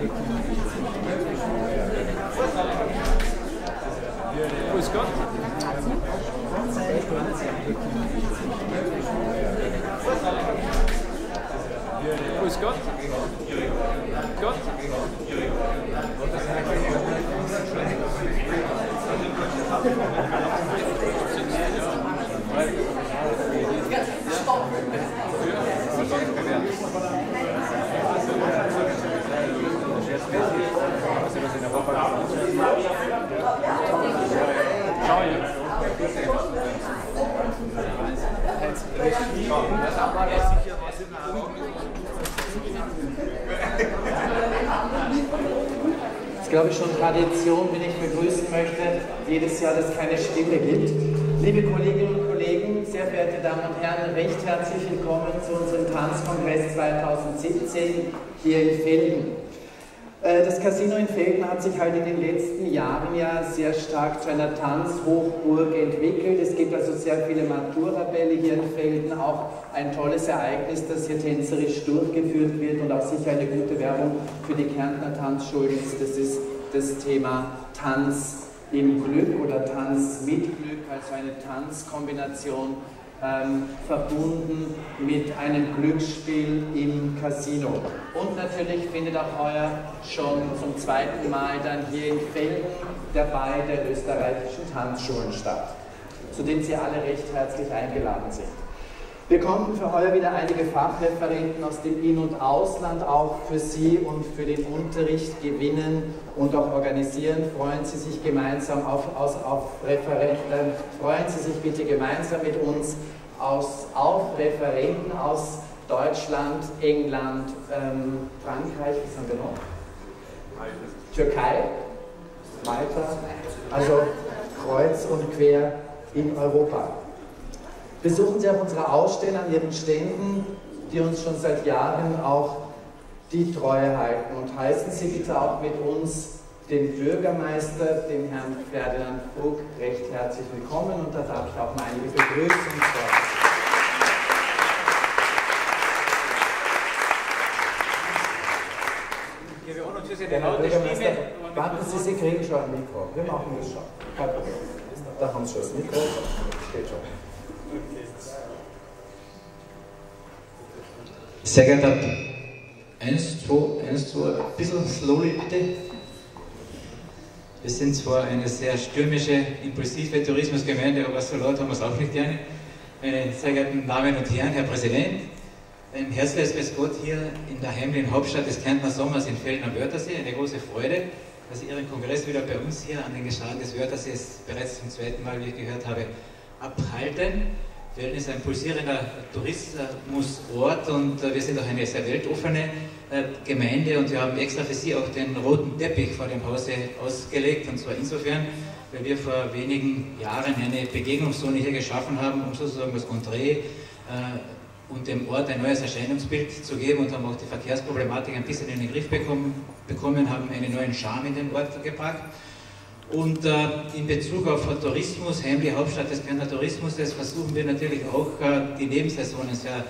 Thank you. Jedes Jahr, dass es keine Stille gibt. Liebe Kolleginnen und Kollegen, sehr verehrte Damen und Herren, recht herzlich willkommen zu unserem Tanzkongress 2017 hier in Felden. Äh, Das Casino in Felden hat sich halt in den letzten Jahren ja sehr stark zu einer Tanzhochburg entwickelt. Es gibt also sehr viele Maturabälle hier in Felden, auch ein tolles Ereignis, das hier tänzerisch durchgeführt wird und auch sicher eine gute Werbung für die Kärntner Tanzschulen ist. Das ist das Thema Tanz im Glück oder Tanz mit Glück, also eine Tanzkombination ähm, verbunden mit einem Glücksspiel im Casino. Und natürlich findet auch heuer schon zum zweiten Mal dann hier in Felden der Ball der österreichischen Tanzschulen statt, zu dem Sie alle recht herzlich eingeladen sind. Wir konnten für heuer wieder einige Fachreferenten aus dem In- und Ausland auch für Sie und für den Unterricht gewinnen und auch organisieren. Freuen Sie sich gemeinsam auf, aus, auf Referenten, freuen Sie sich bitte gemeinsam mit uns aus, auf Referenten aus Deutschland, England, ähm, Frankreich, was haben wir noch? Türkei, Malta, also kreuz und quer in Europa. Besuchen Sie auch unsere Aussteller an Ihren Ständen, die uns schon seit Jahren auch die Treue halten. Und heißen Sie bitte auch mit uns den Bürgermeister, den Herrn Ferdinand Vogt, recht herzlich willkommen. Und da darf ich auch mal einige Begrüßungsworte. Der Herr Bürgermeister, warten Sie, Sie kriegen schon ein Mikro. Wir machen das schon. Kein Problem. Da haben Sie schon das Mikro. Steht schon. Sehr geehrter, eins, zwei, eins, zwei, ein bisschen slowly bitte. Wir sind zwar eine sehr stürmische, impulsive Tourismusgemeinde, aber so laut haben wir es auch nicht gerne. Meine sehr geehrten Damen und Herren, Herr Präsident, ein herzliches Grüß Gott hier in der heimlichen Hauptstadt des Kärntner Sommers in Felden am Wörthersee. Eine große Freude, dass Sie Ihren Kongress wieder bei uns hier an den Gestaden des Wörthersees bereits zum zweiten Mal, wie ich gehört habe, abhalten. Felden ist ein pulsierender Tourismusort und äh, wir sind auch eine sehr weltoffene äh, Gemeinde und wir haben extra für Sie auch den roten Teppich vor dem Hause ausgelegt und zwar insofern, weil wir vor wenigen Jahren eine Begegnungszone hier geschaffen haben, um sozusagen das Contré äh, und dem Ort ein neues Erscheinungsbild zu geben und haben auch die Verkehrsproblematik ein bisschen in den Griff bekommen, bekommen haben einen neuen Charme in den Ort gepackt. Und äh, in Bezug auf Tourismus, heimliche Hauptstadt des Kärntner Tourismus, das versuchen wir natürlich auch äh, die Nebensaisonen sehr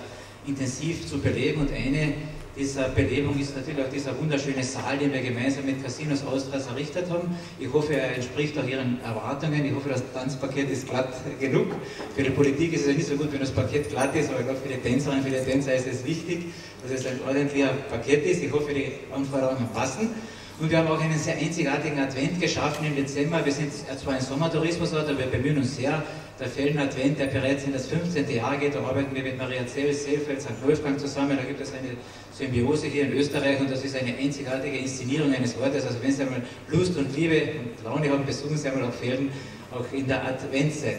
intensiv zu beleben. Und eine dieser Belebung ist natürlich auch dieser wunderschöne Saal, den wir gemeinsam mit Casinos Austras errichtet haben. Ich hoffe, er entspricht auch Ihren Erwartungen. Ich hoffe, das Tanzpaket ist glatt genug. Für die Politik ist es ja nicht so gut, wenn das Paket glatt ist, aber ich glaube, für die Tänzerinnen, die Tänzer ist es wichtig, dass es ein ordentlicher Paket ist. Ich hoffe, die Anforderungen passen. Und wir haben auch einen sehr einzigartigen Advent geschaffen im Dezember. Wir sind zwar ein Sommertourismusort, aber wir bemühen uns sehr. Der Felden Advent, der bereits in das 15. Jahr geht, da arbeiten wir mit Maria Zell, Seelfeld, St. Wolfgang zusammen. Da gibt es eine Symbiose hier in Österreich und das ist eine einzigartige Inszenierung eines Ortes. Also wenn Sie einmal Lust und Liebe und Laune haben, besuchen Sie einmal auch Felden, auch in der Adventszeit.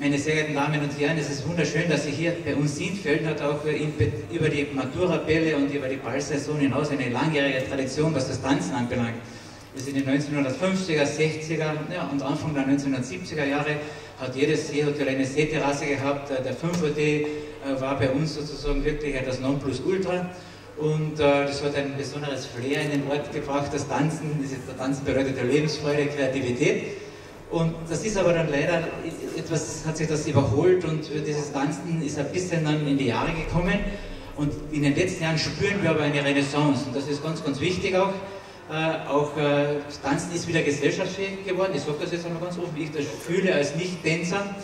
Meine sehr geehrten Damen und Herren, es ist wunderschön, dass Sie hier bei uns sind. Felden hat auch über die Matura-Bälle und über die Ballsaison hinaus eine langjährige Tradition, was das Tanzen anbelangt. Wir sind in den 1950er, 60er ja, und Anfang der 1970er Jahre hat jedes Seehotel eine Seeterrasse gehabt. Der 5D war bei uns sozusagen wirklich das Nonplusultra. Und äh, das hat ein besonderes Flair in den Ort gebracht, das Tanzen. Das Tanzen bedeutet Lebensfreude, Kreativität. Und das ist aber dann leider etwas, hat sich das überholt und dieses Tanzen ist ein bisschen dann in die Jahre gekommen. Und in den letzten Jahren spüren wir aber eine Renaissance und das ist ganz, ganz wichtig auch. Äh, auch äh, Tanzen ist wieder gesellschaftsfähig geworden. Ich sage das jetzt einmal ganz offen, wie ich das fühle als Nicht-Tänzer.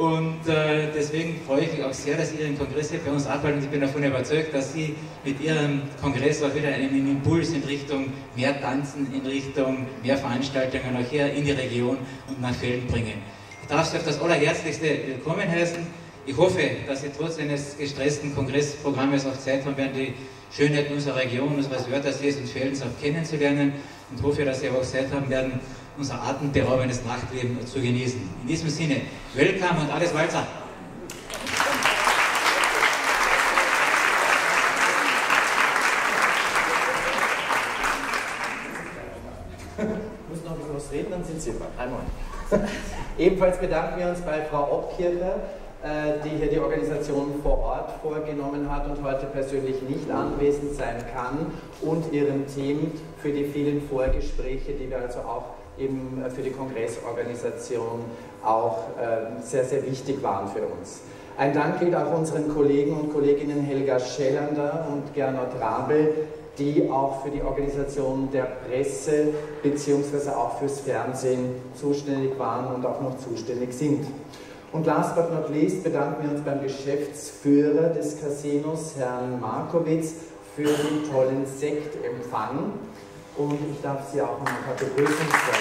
Und äh, deswegen freue ich mich auch sehr, dass ihr den Kongress hier bei uns abhalten. Und ich bin davon überzeugt, dass Sie mit Ihrem Kongress auch wieder einen Impuls in Richtung mehr Tanzen, in Richtung mehr Veranstaltungen auch hier in die Region und nach Felden bringen. Ich darf Sie auf das Allerherzlichste willkommen heißen. Ich hoffe, dass Sie trotz eines gestressten Kongressprogrammes auch Zeit haben werden, die Schönheit unserer Region, unseres Wörtersees und Feldens auch kennenzulernen und hoffe, dass Sie auch Zeit haben werden, unser atemberaubendes Nachtleben zu genießen. In diesem Sinne, Welcome und alles was reden, dann sind Sie einmal. Ebenfalls bedanken wir uns bei Frau Obkircher äh, die hier die Organisation vor Ort vorgenommen hat und heute persönlich nicht anwesend sein kann und ihrem Team für die vielen Vorgespräche, die wir also auch eben für die Kongressorganisation auch äh, sehr, sehr wichtig waren für uns. Ein Dank gilt auch unseren Kollegen und Kolleginnen Helga Schellander und Gernot Rabel, die auch für die Organisation der Presse bzw. auch fürs Fernsehen zuständig waren und auch noch zuständig sind. Und last but not least bedanken wir uns beim Geschäftsführer des Casinos, Herrn Markowitz, für den tollen Sektempfang. Und ich darf Sie auch noch paar Begrüßungsworte.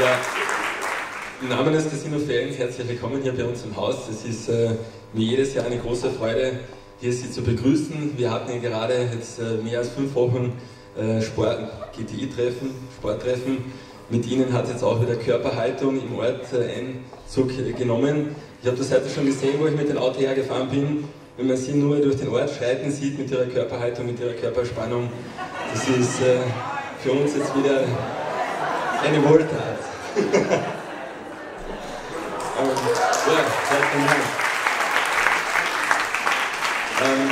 Ja, im Namen des Casino Feriens herzlich willkommen hier bei uns im Haus. Es ist äh, jedes Jahr eine große Freude, hier Sie zu begrüßen. Wir hatten ja gerade jetzt äh, mehr als fünf Wochen äh, Sport, GTI-Treffen, Sporttreffen mit ihnen hat jetzt auch wieder Körperhaltung im Ort äh, Einzug genommen. Ich habe das heute schon gesehen, wo ich mit dem Auto hergefahren bin. Wenn man sie nur durch den Ort schreiten sieht mit ihrer Körperhaltung, mit ihrer Körperspannung, das ist äh, für uns jetzt wieder eine Wohltat. ähm, ja, herzlichen Dank. Ähm,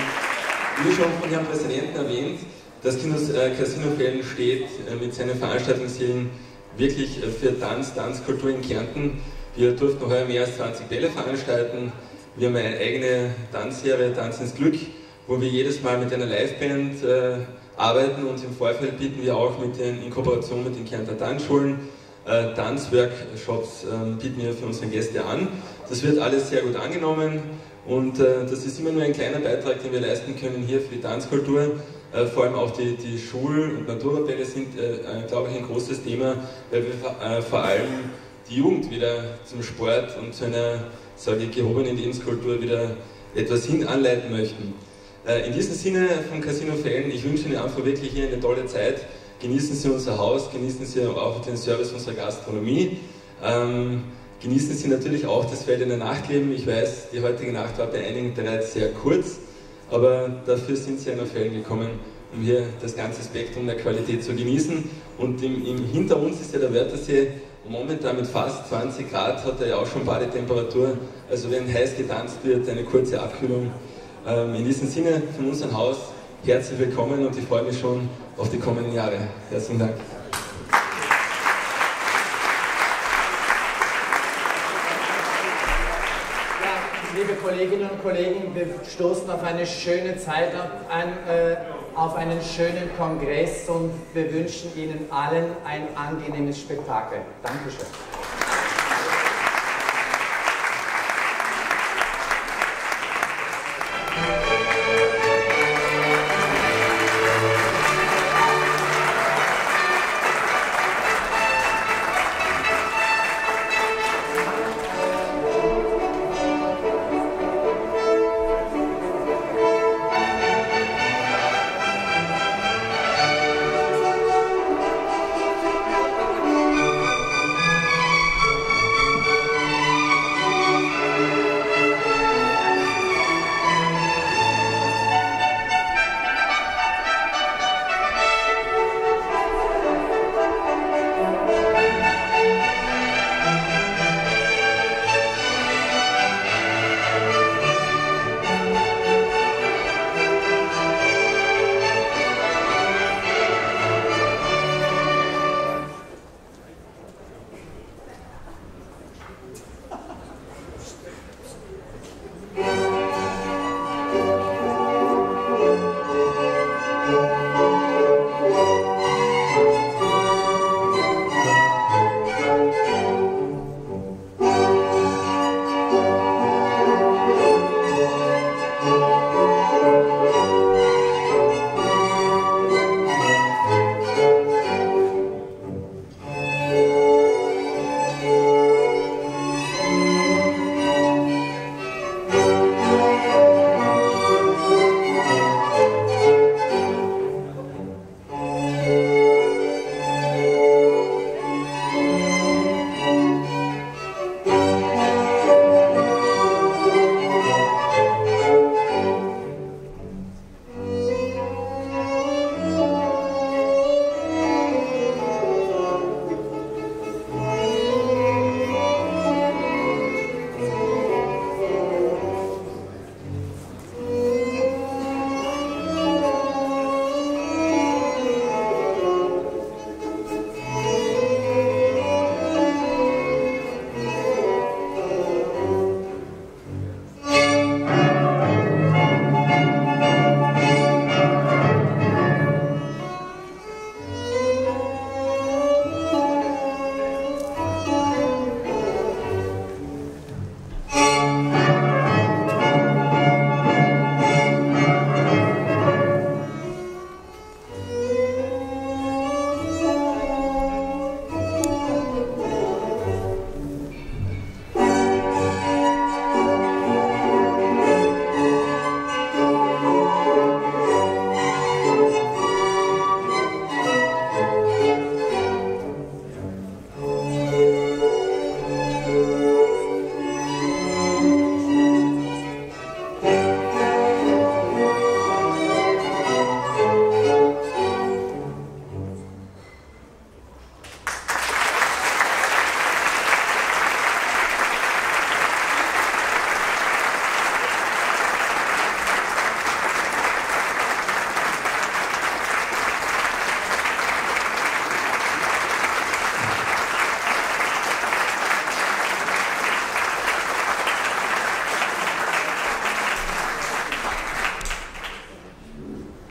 wie schon von Herrn Präsidenten erwähnt, das äh, Casino Fällen steht äh, mit seinen Veranstaltungszielen wirklich äh, für Tanz, Tanzkultur in Kärnten. Wir durften heuer mehr als 20 Bälle veranstalten. Wir haben eine eigene Tanzserie, Tanz ins Glück, wo wir jedes Mal mit einer Liveband äh, arbeiten und im Vorfeld bieten wir auch mit den, in Kooperation mit den Kärnter Tanzschulen äh, Tanzworkshops äh, bieten wir für unsere Gäste an. Das wird alles sehr gut angenommen und äh, das ist immer nur ein kleiner Beitrag, den wir leisten können hier für die Tanzkultur. Äh, vor allem auch die, die Schul- und Naturabelle sind, äh, äh, glaube ich, ein großes Thema, weil wir vor allem die Jugend wieder zum Sport und zu einer, sage ich, gehobenen Lebenskultur wieder etwas hin anleiten möchten. In diesem Sinne vom Casino Fällen, ich wünsche Ihnen einfach wirklich hier eine tolle Zeit. Genießen Sie unser Haus, genießen Sie auch den Service unserer Gastronomie. Ähm, genießen Sie natürlich auch das Feld in der Nachtleben. Ich weiß, die heutige Nacht war bei einigen bereits sehr kurz aber dafür sind sie ja nach Fällen gekommen, um hier das ganze Spektrum der Qualität zu genießen. Und im, im, hinter uns ist ja der Wörthersee momentan mit fast 20 Grad hat er ja auch schon Badetemperatur. Also wenn heiß getanzt wird, eine kurze Abkühlung. Ähm, in diesem Sinne von unserem Haus herzlich willkommen und ich freue mich schon auf die kommenden Jahre. Herzlichen Dank. liebe Kolleginnen und Kollegen, wir stoßen auf eine schöne Zeit an, äh, auf einen schönen Kongress und wir wünschen Ihnen allen ein angenehmes Spektakel. Dankeschön.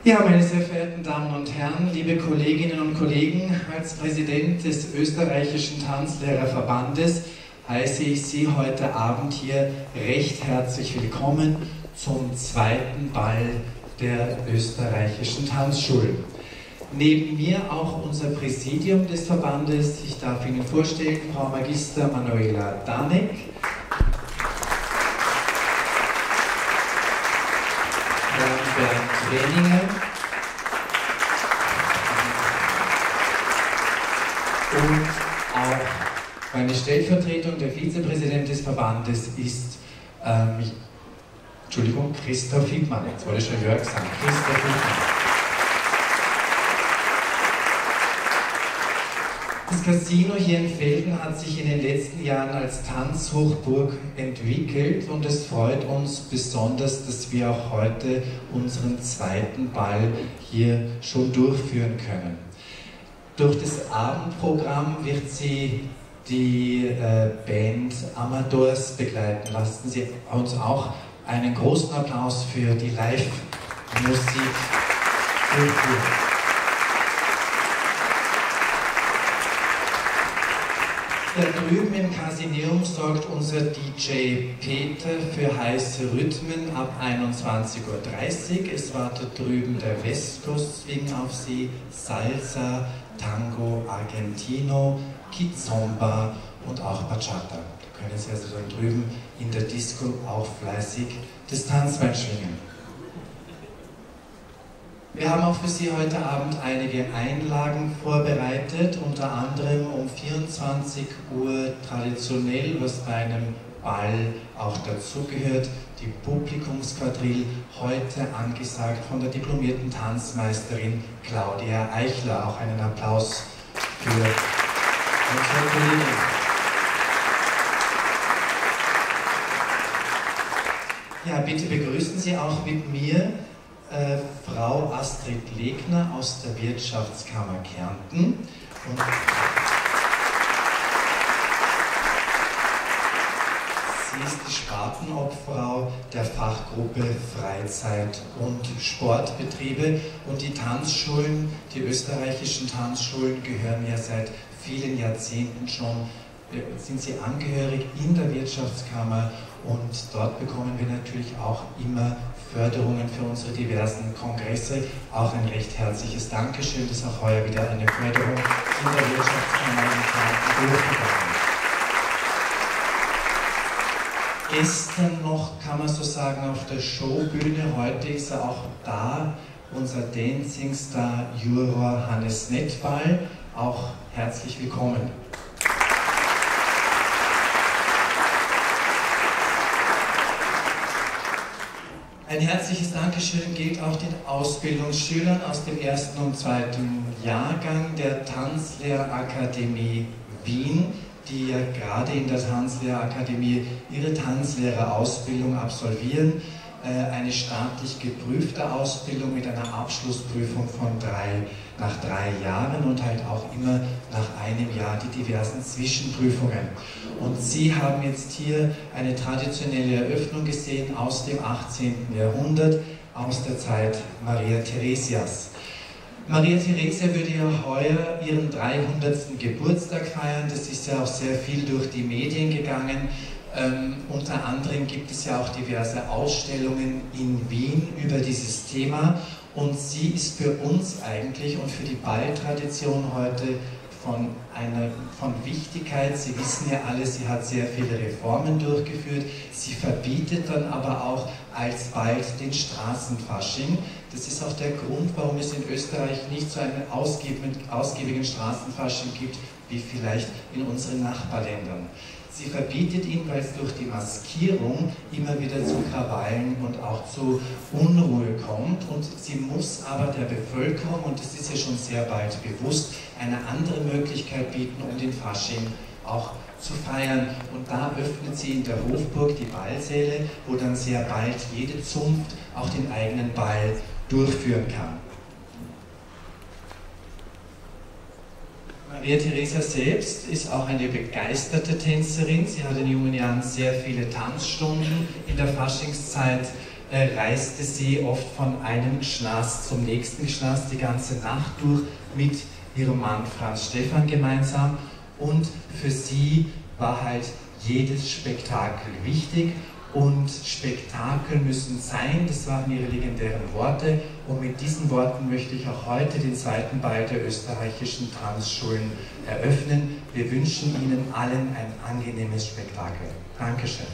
Ja, meine sehr verehrten Damen und Herren, liebe Kolleginnen und Kollegen, als Präsident des österreichischen Tanzlehrerverbandes heiße ich Sie heute Abend hier recht herzlich willkommen zum zweiten Ball der österreichischen Tanzschulen. Neben mir auch unser Präsidium des Verbandes. Ich darf Ihnen vorstellen, Frau Magister Manuela Danek, Und auch meine Stellvertretung, der Vizepräsident des Verbandes, ist, ähm, Entschuldigung, Christoph Hickmann. Jetzt ich schon Jörg sagen. Christoph Hickmann. Das Casino hier in Felden hat sich in den letzten Jahren als Tanzhochburg entwickelt und es freut uns besonders, dass wir auch heute unseren zweiten Ball hier schon durchführen können. Durch das Abendprogramm wird sie die äh, Band Amateurs begleiten. Lassen Sie uns auch einen großen Applaus für die Live-Musik. Da drüben im Casineum sorgt unser DJ Peter für heiße Rhythmen ab 21.30 Uhr. Es wartet drüben der Westkust Swing auf Sie, Salsa, Tango, Argentino, Kizomba und auch Bachata. Da können Sie also dann drüben in der Disco auch fleißig das Tanzbein schwingen. Wir haben auch für Sie heute Abend einige Einlagen vorbereitet, unter anderem um 24 Uhr traditionell, was bei einem Ball auch dazugehört, die Publikumsquadrille, heute angesagt von der diplomierten Tanzmeisterin Claudia Eichler. Auch einen Applaus für unsere Kollegin. Ja, bitte begrüßen Sie auch mit mir äh, Frau Astrid Legner aus der Wirtschaftskammer Kärnten. Und ist die Spartenobfrau der Fachgruppe Freizeit und Sportbetriebe. Und die Tanzschulen, die österreichischen Tanzschulen gehören ja seit vielen Jahrzehnten schon sind sie angehörig in der Wirtschaftskammer und dort bekommen wir natürlich auch immer Förderungen für unsere diversen Kongresse. Auch ein recht herzliches Dankeschön, dass auch heuer wieder eine Förderung in der Wirtschaftskammer in durchgegangen Gestern noch, kann man so sagen, auf der Showbühne, heute ist er auch da, unser Dancing Star Juror Hannes Nettball. Auch herzlich willkommen. Ein herzliches Dankeschön gilt auch den Ausbildungsschülern aus dem ersten und zweiten Jahrgang der Tanzlehrakademie Wien, die ja gerade in der Tanzlehrakademie ihre Tanzlehrerausbildung absolvieren. Äh, eine staatlich geprüfte Ausbildung mit einer Abschlussprüfung von drei, nach drei Jahren und halt auch immer nach einem Jahr die diversen Zwischenprüfungen. Und Sie haben jetzt hier eine traditionelle Eröffnung gesehen aus dem 18. Jahrhundert, aus der Zeit Maria Theresias. Maria Theresia würde ja heuer ihren 300. Geburtstag feiern. Das ist ja auch sehr viel durch die Medien gegangen. Ähm, unter anderem gibt es ja auch diverse Ausstellungen in Wien über dieses Thema und sie ist für uns eigentlich und für die Balltradition heute von, einer, von Wichtigkeit. Sie wissen ja alle, sie hat sehr viele Reformen durchgeführt. Sie verbietet dann aber auch alsbald den Straßenfasching. Das ist auch der Grund, warum es in Österreich nicht so einen ausgiebigen, ausgiebigen Straßenfasching gibt, wie vielleicht in unseren Nachbarländern. Sie verbietet ihn, weil es durch die Maskierung immer wieder zu Krawallen und auch zu Unruhe kommt. Und sie muss aber der Bevölkerung, und das ist ja schon sehr bald bewusst, eine andere Möglichkeit bieten, um den Fasching auch zu feiern. Und da öffnet sie in der Hofburg die Ballsäle, wo dann sehr bald jede Zunft auch den eigenen Ball durchführen kann. Maria Theresa selbst ist auch eine begeisterte Tänzerin. Sie hat in jungen Jahren sehr viele Tanzstunden in der Faschingszeit äh, reiste sie oft von einem Schnaß zum nächsten Schnaß die ganze Nacht durch mit ihrem Mann Franz Stephan gemeinsam. Und für sie war halt jedes Spektakel wichtig und Spektakel müssen sein, das waren ihre legendären Worte. Und mit diesen Worten möchte ich auch heute den zweiten Ball der österreichischen Tanzschulen eröffnen. Wir wünschen Ihnen allen ein angenehmes Spektakel. Dankeschön.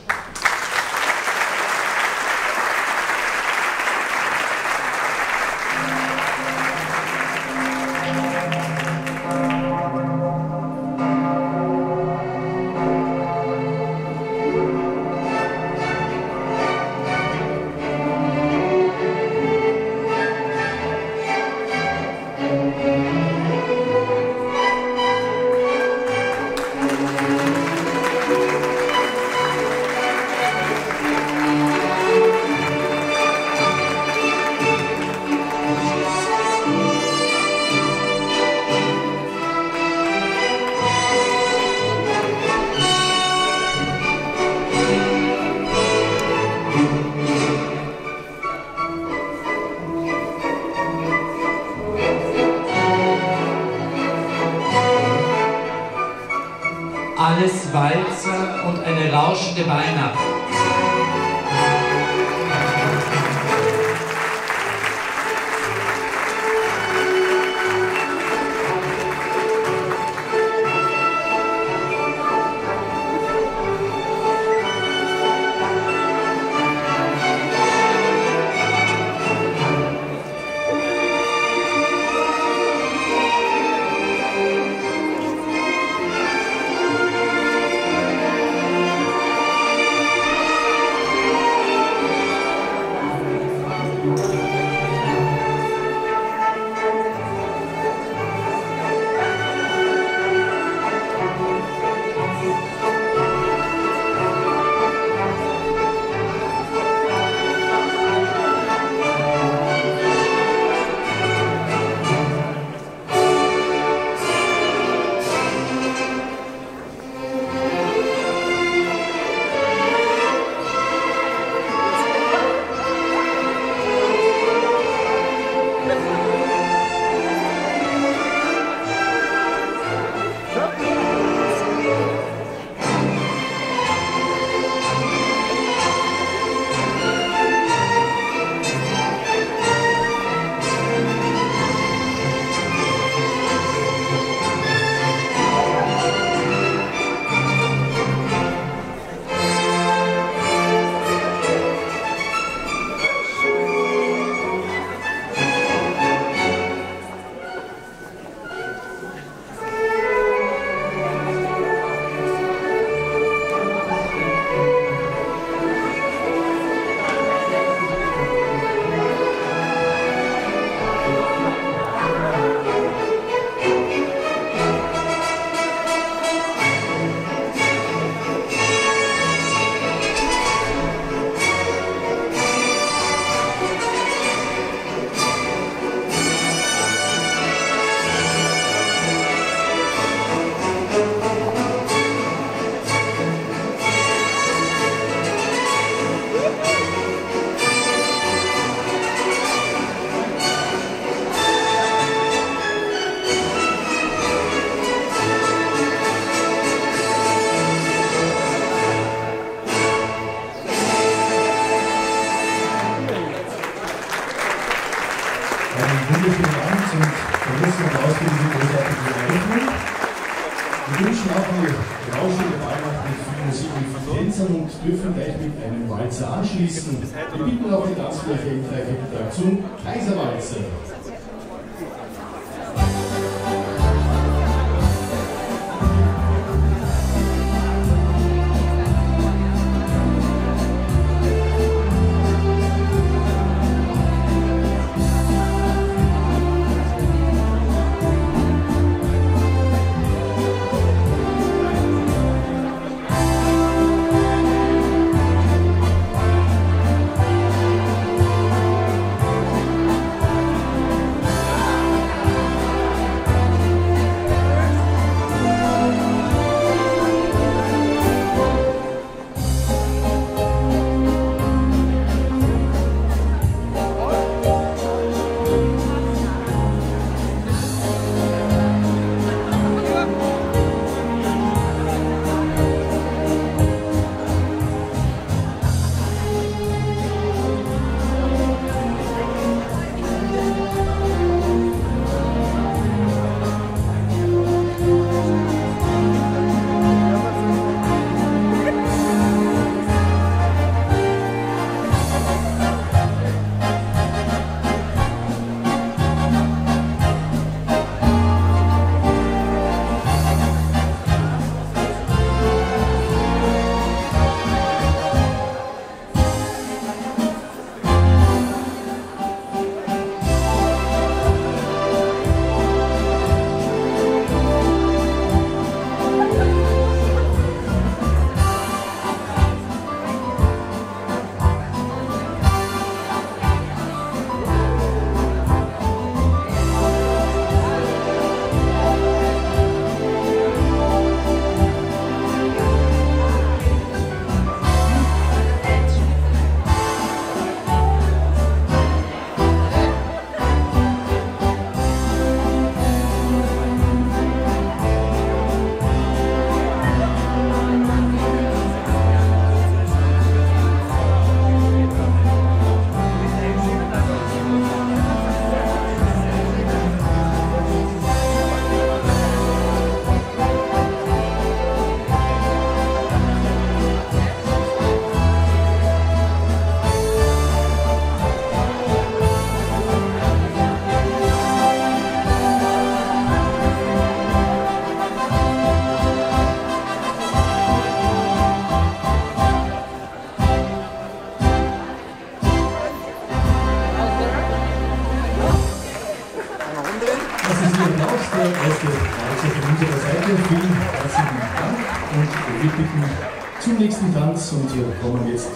Tanz und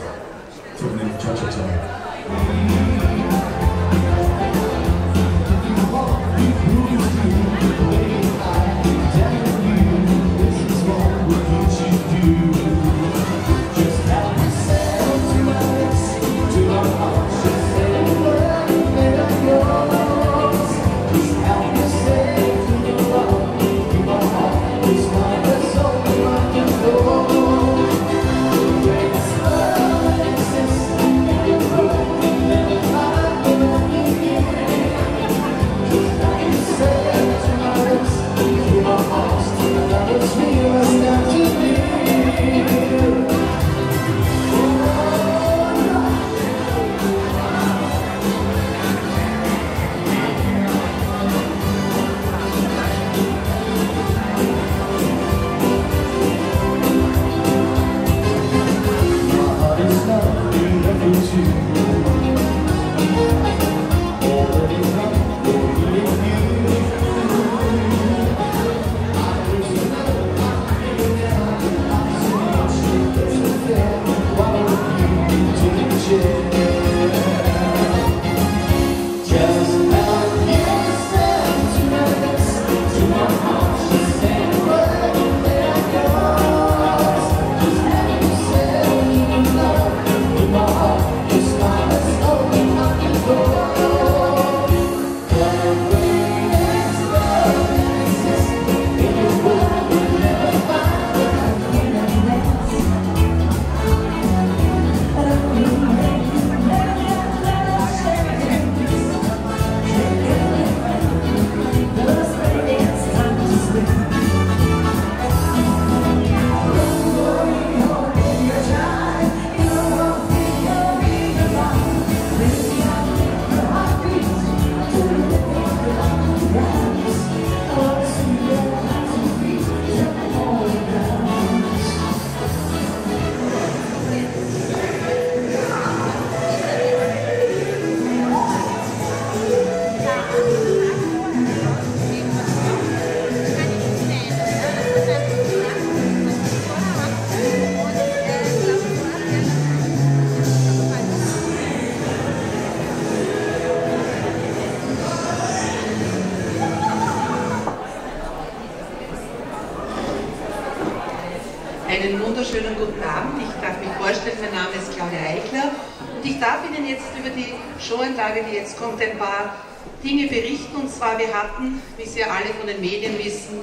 von den Medien wissen,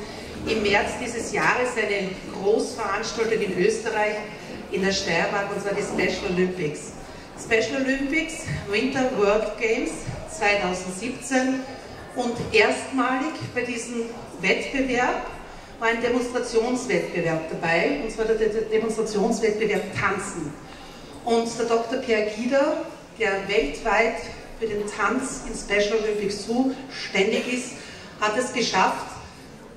im März dieses Jahres eine Großveranstaltung in Österreich in der Steiermark, und zwar die Special Olympics. Special Olympics Winter World Games 2017 und erstmalig bei diesem Wettbewerb war ein Demonstrationswettbewerb dabei, und zwar der Demonstrationswettbewerb Tanzen. Und der Dr. Pierre Gieder, der weltweit für den Tanz in Special Olympics zuständig ist, hat es geschafft,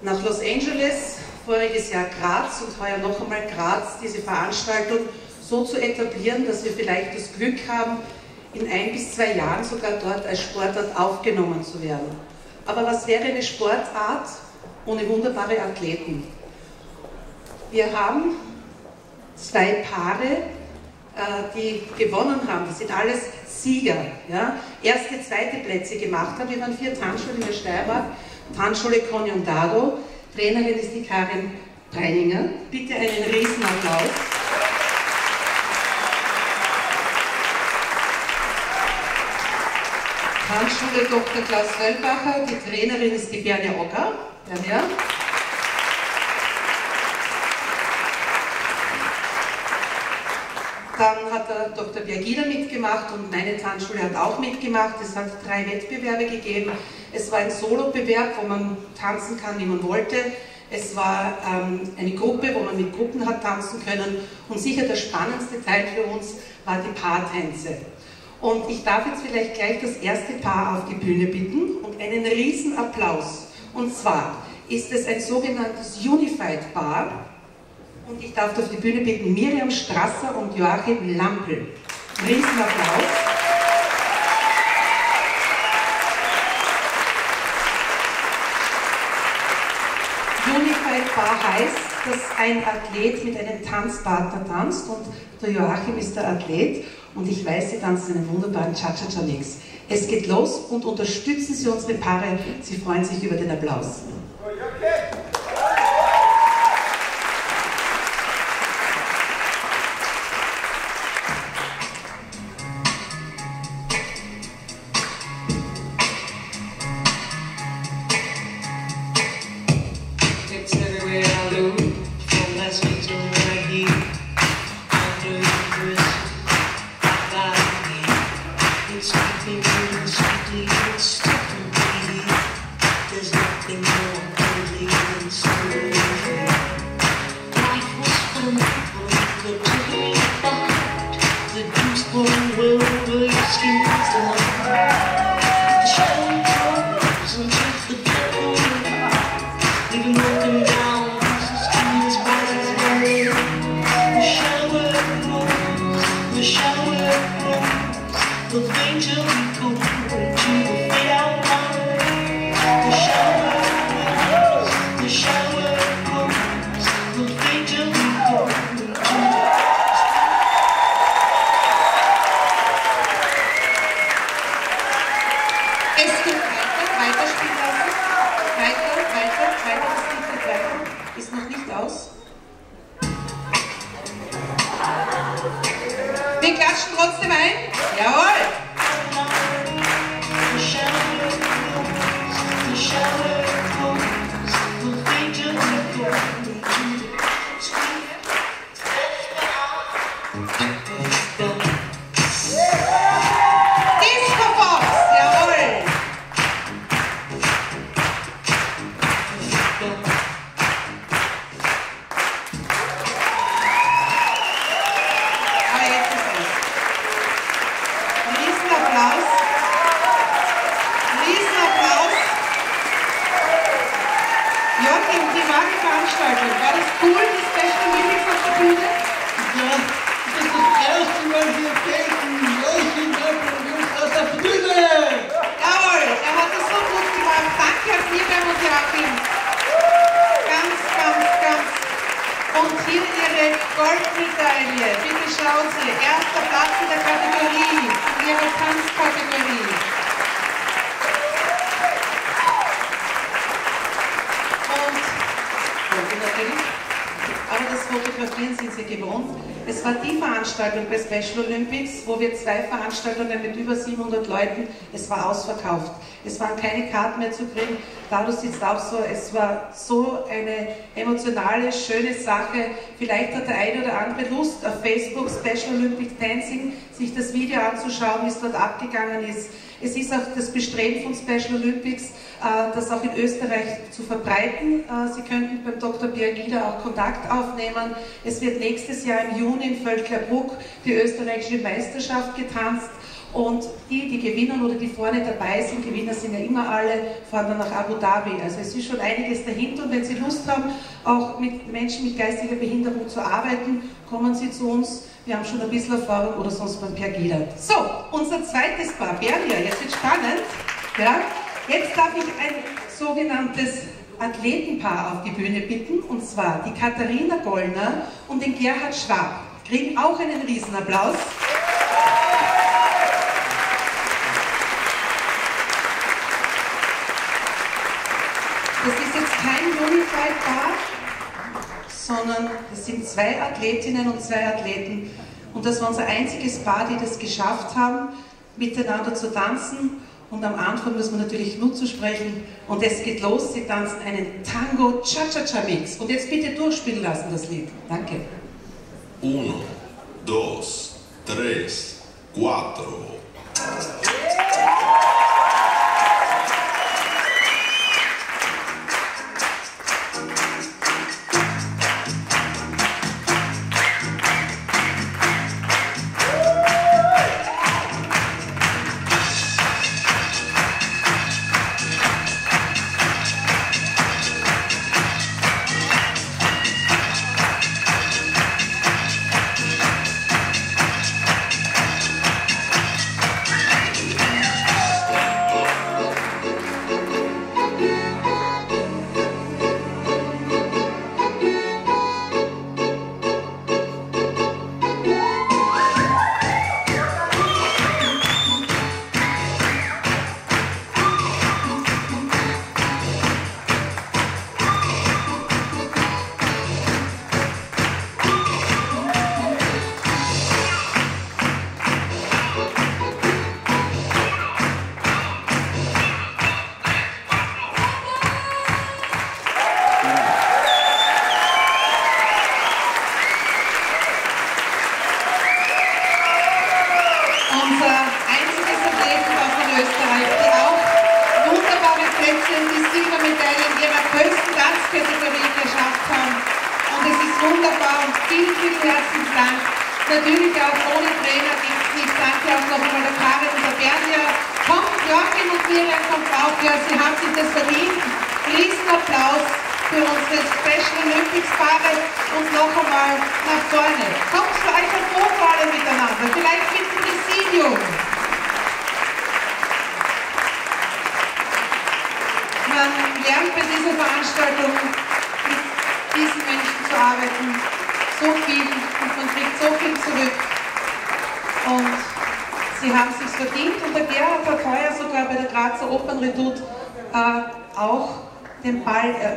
nach Los Angeles, voriges Jahr Graz und heuer noch einmal Graz, diese Veranstaltung so zu etablieren, dass wir vielleicht das Glück haben, in ein bis zwei Jahren sogar dort als Sportart aufgenommen zu werden. Aber was wäre eine Sportart, ohne wunderbare Athleten. Wir haben zwei Paare, äh, die gewonnen haben. Das sind alles Sieger. Ja? Erste, zweite Plätze gemacht haben. Wir waren vier Tanzschulen in der Steiermark. Tanzschule Coniondado. Trainerin ist die Karin Breininger. Bitte einen Riesenapplaus. Tanzschule Dr. Klaus Wellbacher. Die Trainerin ist die Berne Ogger. Ja, Dann hat der Dr. Biagida mitgemacht und meine Tanzschule hat auch mitgemacht. Es hat drei Wettbewerbe gegeben. Es war ein Solo-Bewerb, wo man tanzen kann, wie man wollte. Es war ähm, eine Gruppe, wo man mit Gruppen hat tanzen können. Und sicher der spannendste Teil für uns war die Paartänze. Und ich darf jetzt vielleicht gleich das erste Paar auf die Bühne bitten und einen riesen Applaus und zwar ist es ein sogenanntes Unified Bar. Und ich darf auf die Bühne bitten Miriam Strasser und Joachim Lampel. Riesenapplaus. Unified Bar heißt, dass ein Athlet mit einem Tanzpartner tanzt und der Joachim ist der Athlet und ich weiß, Sie tanzen einen wunderbaren Cha-Cha-Cha-Mix. Es geht los und unterstützen Sie unsere Paare. Sie freuen sich über den Applaus. It's Disco Special Olympics, wo wir zwei Veranstaltungen mit über 700 Leuten, es war ausverkauft. Es waren keine Karten mehr zu kriegen. Dadurch sitzt auch so, es war so eine emotionale, schöne Sache. Vielleicht hat der eine oder andere Lust, auf Facebook Special Olympic Dancing sich das Video anzuschauen, wie es dort abgegangen ist. Es ist auch das Bestreben von Special Olympics, das auch in Österreich zu verbreiten. Äh, Sie könnten beim Dr. Biagida auch Kontakt aufnehmen. Es wird nächstes Jahr im Juni in Völklerbruck die österreichische Meisterschaft getanzt. Und die, die gewinnen oder die vorne dabei sind, Gewinner sind ja immer alle, fahren dann nach Abu Dhabi. Also es ist schon einiges dahinter und wenn Sie Lust haben, auch mit Menschen mit geistiger Behinderung zu arbeiten, kommen Sie zu uns. Wir haben schon ein bisschen Erfahrung oder sonst beim Pergida. So, unser zweites Paar, Berlia, jetzt wird spannend. Ja? Jetzt darf ich ein sogenanntes Athletenpaar auf die Bühne bitten, und zwar die Katharina Gollner und den Gerhard Schwab. Kriegen auch einen Riesenapplaus. Das ist jetzt kein Unified Bar, sondern das sind zwei Athletinnen und zwei Athleten. Und das war unser einziges Paar, die das geschafft haben, miteinander zu tanzen. Und am Anfang müssen wir natürlich nur zu sprechen. Und es geht los, sie tanzen einen Tango Cha-Cha-Cha-Mix. Und jetzt bitte durchspielen lassen, das Lied. Danke. Uno, dos, tres, cuatro. Thank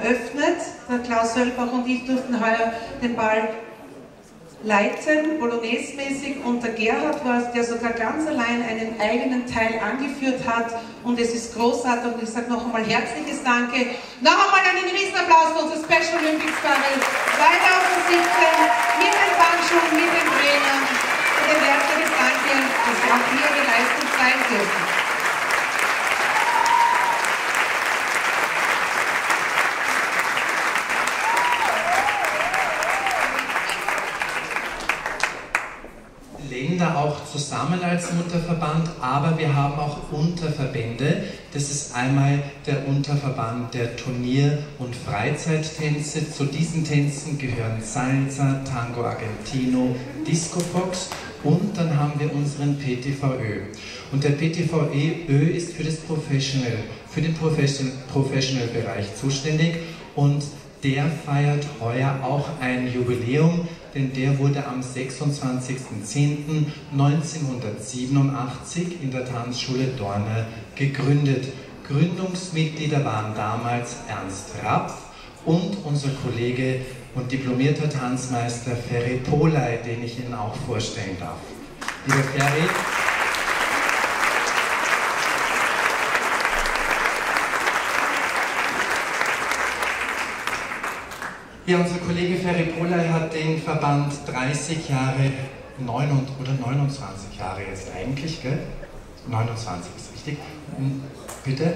eröffnet. Der Klaus Hölbach und ich durften heuer den Ball leiten, Bolognese-mäßig, und der Gerhard war es, der sogar ganz allein einen eigenen Teil angeführt hat und es ist großartig und ich sage noch einmal herzliches Danke. Noch einmal einen Riesenapplaus für unsere Special Olympics Paare 2017 mit den Tanzschulen, mit den Trainern und ein herzliches Danke, dass wir auch hier ihre Leistung zeigen dürfen. Länder auch zusammen als Mutterverband, aber wir haben auch Unterverbände. Das ist einmal der Unterverband der Turnier- und Freizeittänze. Zu diesen Tänzen gehören Salsa, Tango Argentino, Disco Fox und dann haben wir unseren PTVÖ. Und der PTVÖ ist für, das Professional, für den Professional, Professional Bereich zuständig und der feiert heuer auch ein Jubiläum, denn der wurde am 26.10.1987 in der Tanzschule Dorne gegründet. Gründungsmitglieder waren damals Ernst Rapf und unser Kollege und diplomierter Tanzmeister Ferry Polay, den ich Ihnen auch vorstellen darf. Lieber Ferry, Ja, unser Kollege Ferry Polay hat den Verband 30 Jahre, 9 oder 29 Jahre jetzt eigentlich, gell? 29 ist richtig. Hm, Bitte?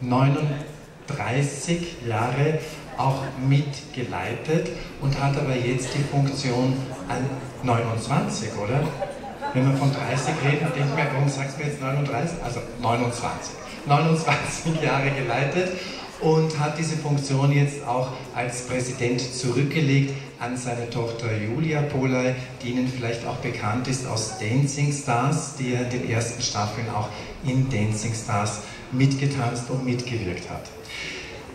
39 Jahre auch mitgeleitet und hat aber jetzt die Funktion an 29, oder? Wenn wir von 30 reden, denkt man, warum sagst du jetzt 39? Also 29. 29 Jahre geleitet und hat diese Funktion jetzt auch als Präsident zurückgelegt an seine Tochter Julia Polay, die Ihnen vielleicht auch bekannt ist aus Dancing Stars, die er in den ersten Staffeln auch in Dancing Stars mitgetanzt und mitgewirkt hat.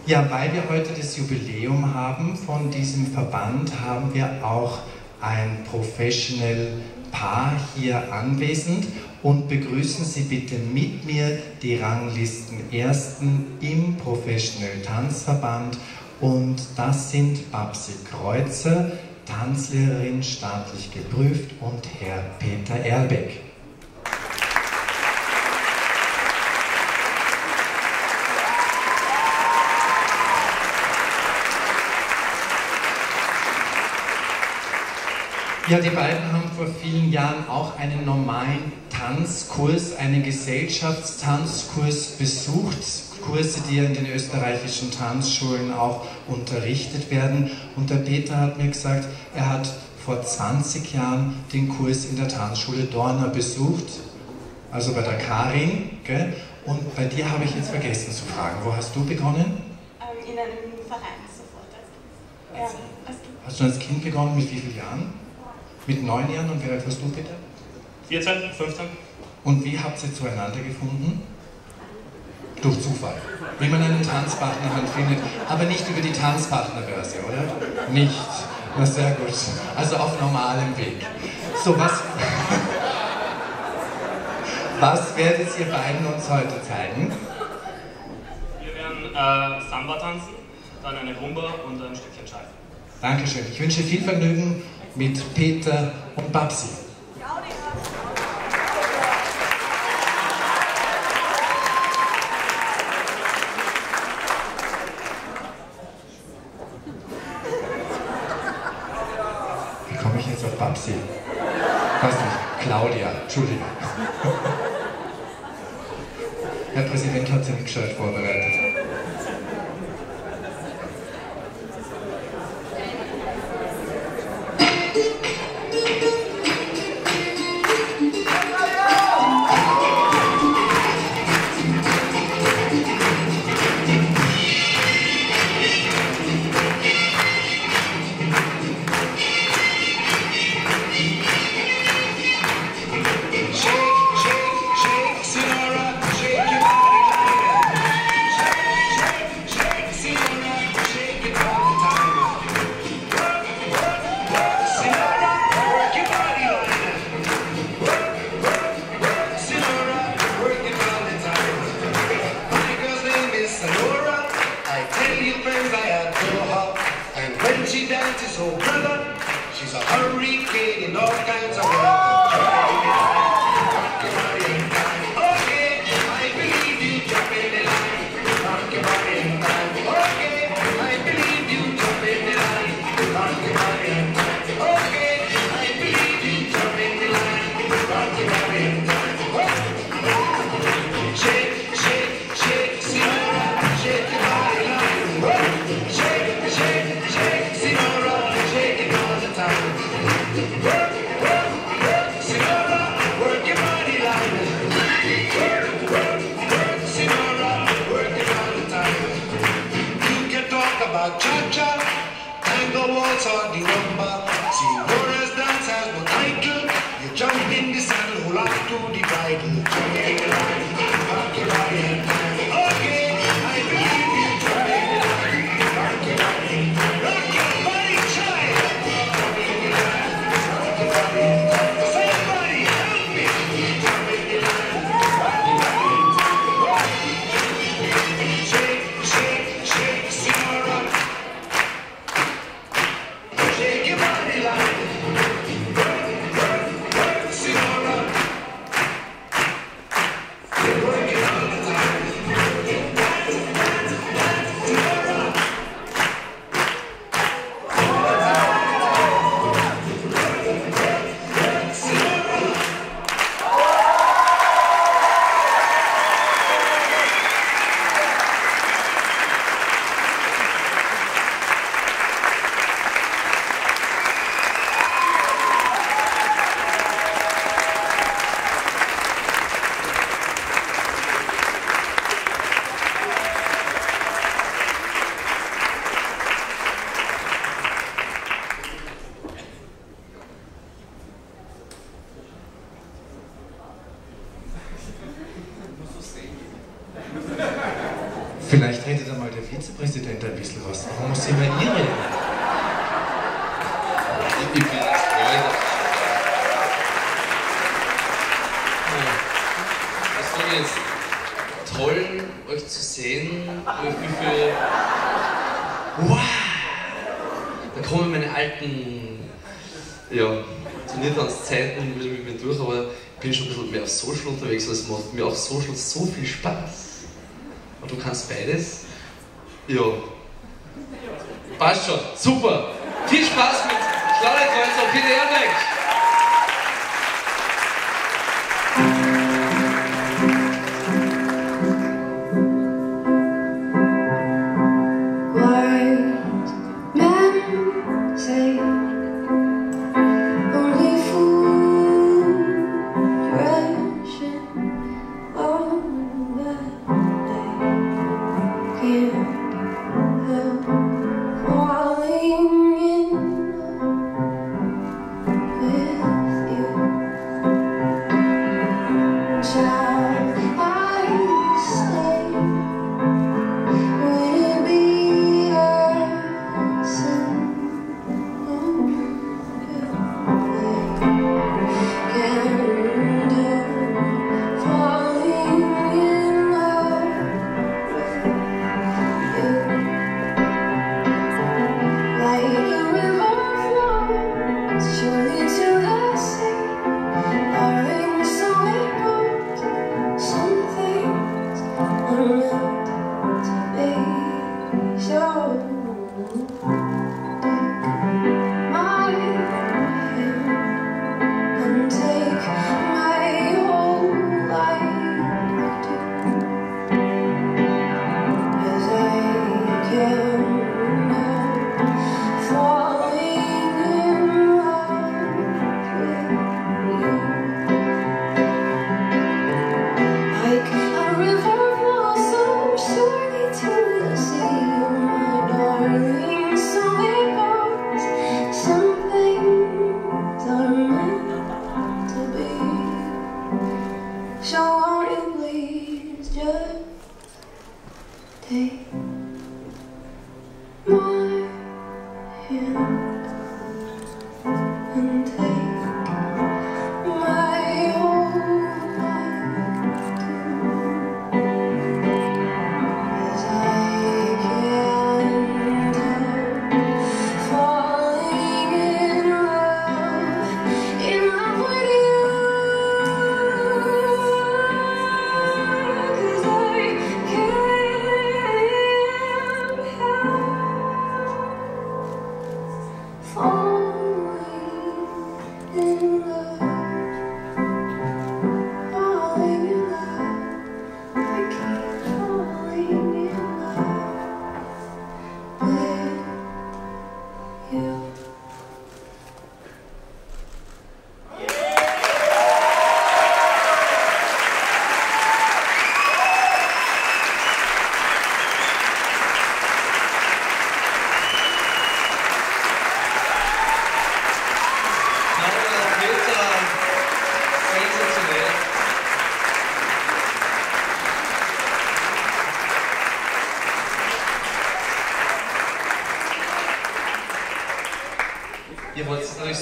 Ja, weil wir heute das Jubiläum haben von diesem Verband, haben wir auch ein Professional Paar hier anwesend und begrüßen Sie bitte mit mir die Ranglisten Ersten im Professional Tanzverband und das sind Babsi Kreuzer, Tanzlehrerin staatlich geprüft und Herr Peter Erbeck. Ja, die beiden haben vor vielen Jahren auch einen normalen Tanzkurs, einen Gesellschaftstanzkurs besucht. Kurse, die in den österreichischen Tanzschulen auch unterrichtet werden. Und der Peter hat mir gesagt, er hat vor 20 Jahren den Kurs in der Tanzschule Dorner besucht, also bei der Karin. Gell? Und bei dir habe ich jetzt vergessen zu fragen, wo hast du begonnen? Ähm, in einem Verein sofort. Ja, als Kind. Hast du als Kind begonnen, mit wie vielen Jahren? Mit neun Jahren und wie alt warst du bitte? 14, 15. Und wie habt ihr zueinander gefunden? Durch Zufall. Wie man einen Tanzpartner halt findet. Aber nicht über die Tanzpartnerbörse, oder? Nicht. Na sehr gut. Also auf normalem Weg. So, was, was werdet ihr beiden uns heute zeigen? Wir werden äh, Samba tanzen, dann eine Rumba und ein Stückchen Scheife. Dankeschön. Ich wünsche viel Vergnügen mit Peter und Babsi. Wie komme ich jetzt auf Babsi? Weiß nicht. Claudia? Entschuldigung. Herr Präsident hat sich nicht gescheit vorbereitet.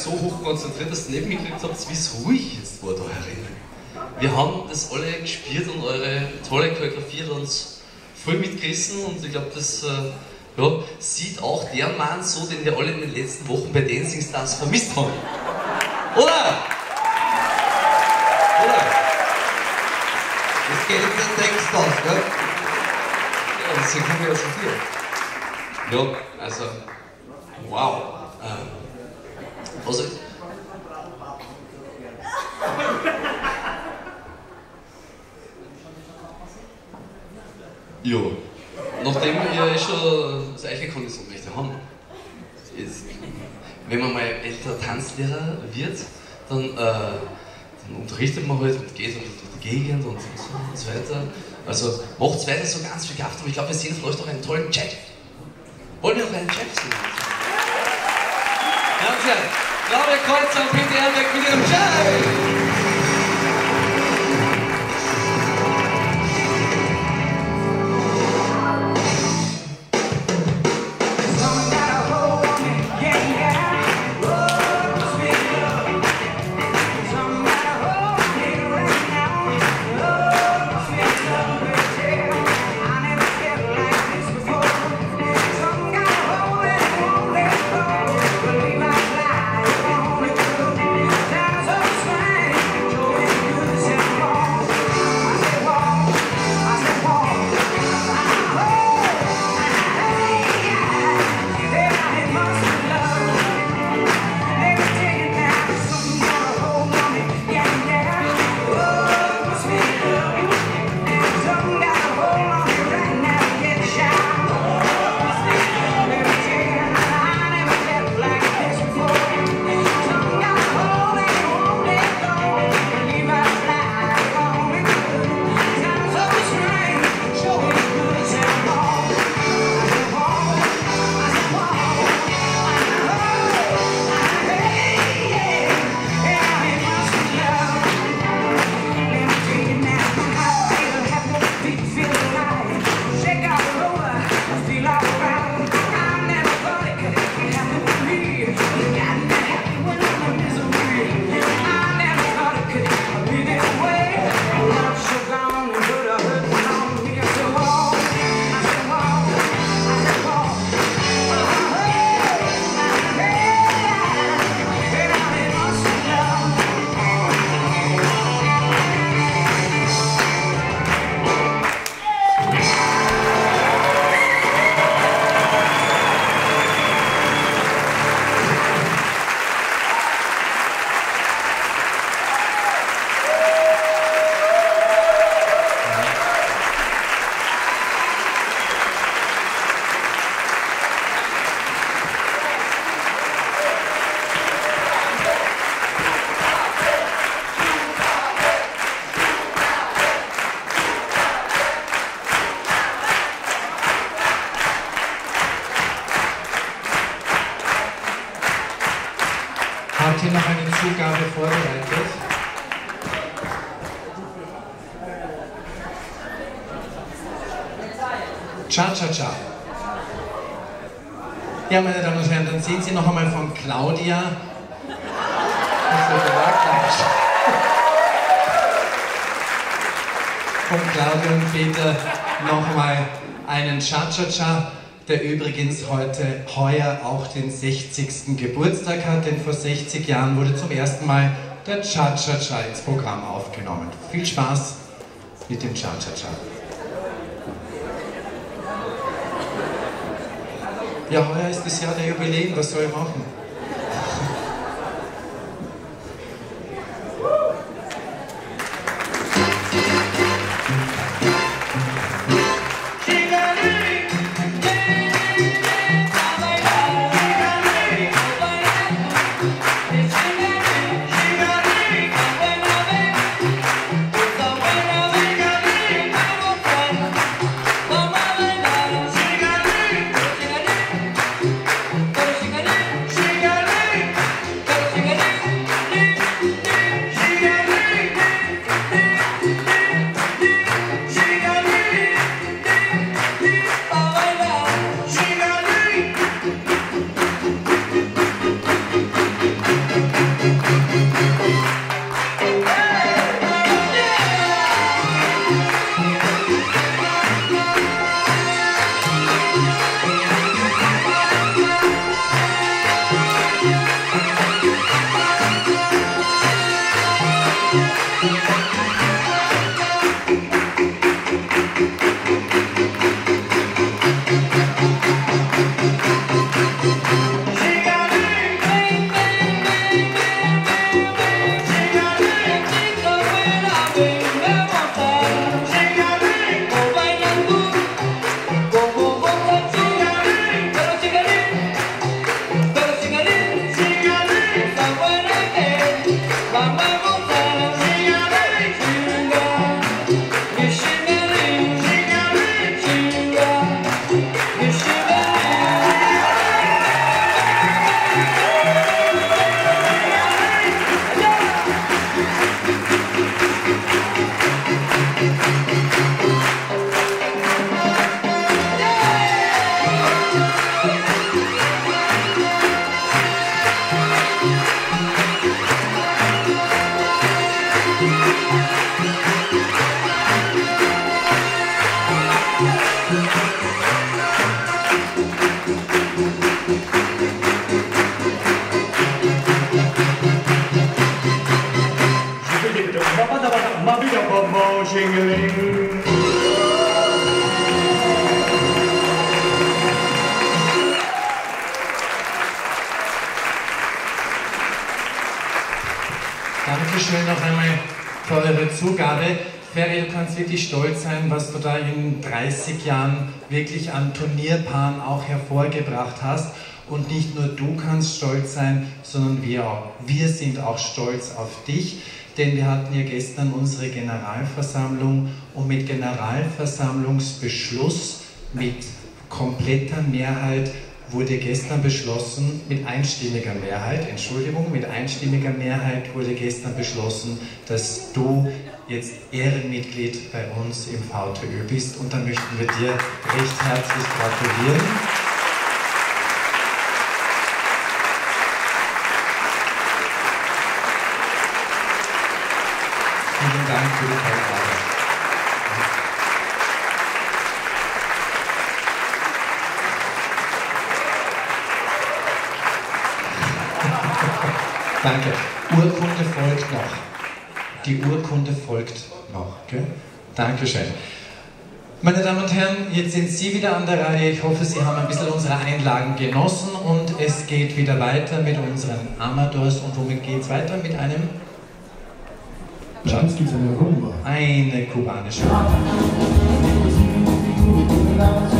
So hoch konzentriert, dass ihr nicht mitgekriegt habt, wie es ruhig jetzt war da herinnen. Wir haben das alle gespielt und eure tolle Choreografie hat uns voll mitgerissen und ich glaube, das äh, ja, sieht auch der Mann so, den wir alle in den letzten Wochen bei Dancing Stars vermisst haben. Oder? Oder? Das geht jetzt den Text aus, gell? Ja, deswegen kommen wir ja zu dir. Ja, also, wow. Ähm, also, ja, nachdem wir schon das Eiche-Konditionrechte haben, ist, wenn man mal älterer Tanzlehrer wird, dann, äh, dann unterrichtet man halt und geht durch die Gegend und, so und so weiter. Also macht weiter so ganz viel Kraft und ich glaube, wir sehen euch doch einen tollen Chat. Wollen wir noch einen Chat sehen? Ganz herzlich. Claudia Kreuzer und Peter Herbeck mit ihrem Chat. Cha-Cha-Cha, der übrigens heute, heuer auch den 60. Geburtstag hat, denn vor 60 Jahren wurde zum ersten Mal der Cha-Cha-Cha ins Programm aufgenommen. Viel Spaß mit dem Cha-Cha-Cha. Ja, heuer ist das Jahr der Jubiläen, was soll ich machen? Wirklich an Turnierpaaren auch hervorgebracht hast. Und nicht nur du kannst stolz sein, sondern wir auch. Wir sind auch stolz auf dich, denn wir hatten ja gestern unsere Generalversammlung und mit Generalversammlungsbeschluss, mit kompletter Mehrheit wurde gestern beschlossen, mit einstimmiger Mehrheit, Entschuldigung, mit einstimmiger Mehrheit wurde gestern beschlossen, dass du jetzt Ehrenmitglied bei uns im VTÖ bist und dann möchten wir dir recht herzlich gratulieren. Vielen Dank für die Teilnahme. Danke. Urkunde folgt noch. Die Urkunde folgt noch. Gell? Dankeschön. Meine Damen und Herren, jetzt sind Sie wieder an der Reihe. Ich hoffe, Sie haben ein bisschen unsere Einlagen genossen und es geht wieder weiter mit unseren Amadors. Und womit geht es weiter? Mit einem Jetzt gibt's eine Rumba. eine kubanische. Let's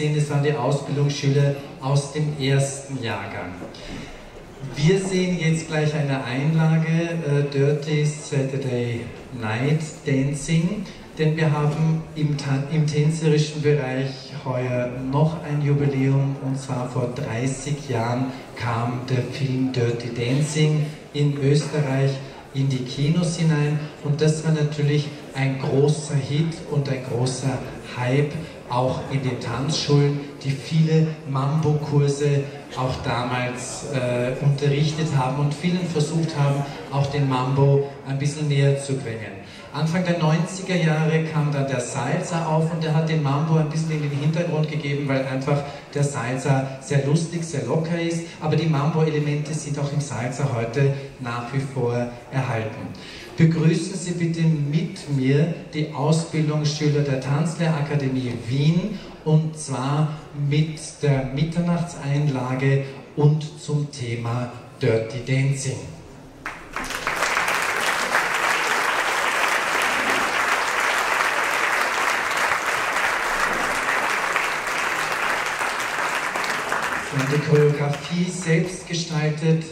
Gesehen. Das waren die Ausbildungsschüler aus dem ersten Jahrgang. Wir sehen jetzt gleich eine Einlage, äh, Dirty Saturday Night Dancing, denn wir haben im, im tänzerischen Bereich heuer noch ein Jubiläum und zwar vor 30 Jahren kam der Film Dirty Dancing in Österreich in die Kinos hinein und das war natürlich ein großer Hit und ein großer Hype auch in den Tanzschulen, die viele Mambo-Kurse auch damals äh, unterrichtet haben und vielen versucht haben, auch den Mambo ein bisschen näher zu bringen. Anfang der 90er Jahre kam dann der Salsa auf und der hat den Mambo ein bisschen in den Hintergrund gegeben, weil einfach der Salsa sehr lustig, sehr locker ist. Aber die Mambo-Elemente sind auch im Salsa heute nach wie vor erhalten. Begrüßen Sie bitte mit mir die Ausbildungsschüler der Tanzlehrakademie Wien und zwar mit der Mitternachtseinlage und zum Thema Dirty Dancing. Die Choreografie selbst gestaltet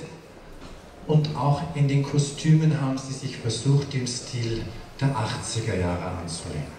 und auch in den Kostümen haben sie sich versucht, im Stil der 80er Jahre anzulehnen.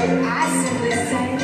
I simply say,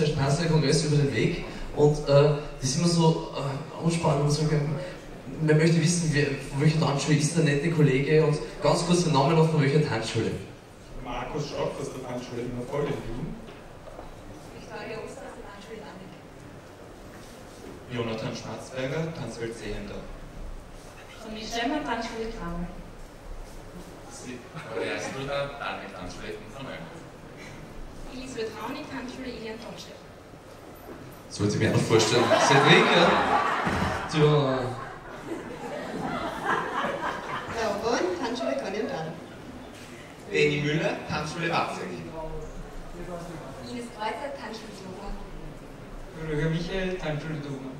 hier beim österreichischen Tanzlehrkongress über den Weg und äh, das ist immer so äh, anspannend und so, man möchte wissen, wer, von welcher Tanzschule ist der nette Kollege und ganz kurz der Name noch von welcher Tanzschule. Markus Schopf aus der Tanzschule in Erfolg in Wien. Victoria Oster aus der Tanzschule in. Jonathan Schmatzberger, Tanzwelt Sehender. Von Michelle Tanzschule Kramer. Andreas Bruder, Daniel Tanzschule in Vermögen. Elisabeth Raunig, Tanzschule Ilian Totschek. Sollte ich mir noch vorstellen. Cedric, ja. Tja. Laura Tanzschule Conny und Anna. Leni Müller, Tanzschule Watzig. Ines Kreuzer, Tanzschule Sloga. Rüger Michael, Tanzschule Duma.